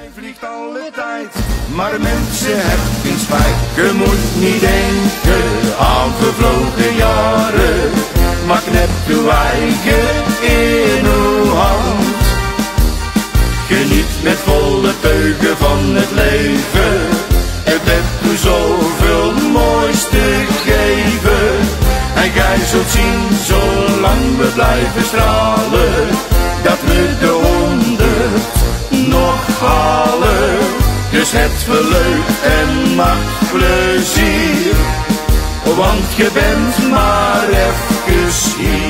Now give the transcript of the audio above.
Hij vliegt alle tijd, maar mensen hebben geen spijt. Je moet niet denken aan vervlogen jaren, maar knep uw eigen in uw hand. Geniet met volle teugen van het leven, het hebt u zoveel moois te geven. En gij zult zien, zolang we blijven stralen, Dus het verleuk en macht plezier, want je bent maar even hier.